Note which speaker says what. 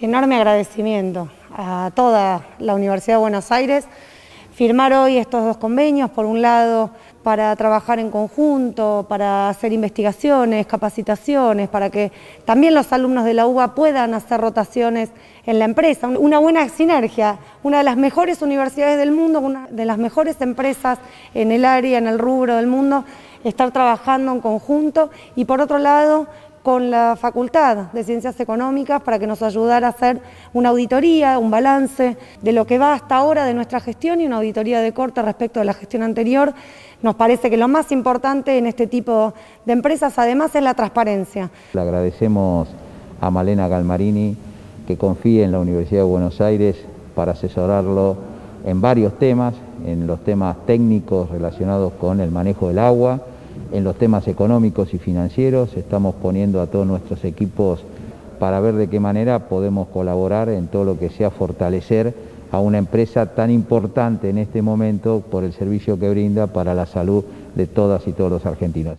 Speaker 1: enorme agradecimiento a toda la Universidad de Buenos Aires. Firmar hoy estos dos convenios, por un lado, para trabajar en conjunto, para hacer investigaciones, capacitaciones, para que también los alumnos de la UBA puedan hacer rotaciones en la empresa. Una buena sinergia, una de las mejores universidades del mundo, una de las mejores empresas en el área, en el rubro del mundo, estar trabajando en conjunto y por otro lado con la Facultad de Ciencias Económicas para que nos ayudara a hacer una auditoría, un balance de lo que va hasta ahora de nuestra gestión y una auditoría de corte respecto de la gestión anterior. Nos parece que lo más importante en este tipo de empresas además es la transparencia.
Speaker 2: Le agradecemos a Malena Galmarini que confíe en la Universidad de Buenos Aires para asesorarlo en varios temas, en los temas técnicos relacionados con el manejo del agua, en los temas económicos y financieros, estamos poniendo a todos nuestros equipos para ver de qué manera podemos colaborar en todo lo que sea fortalecer a una empresa tan importante en este momento por el servicio que brinda para la salud de todas y todos los argentinos.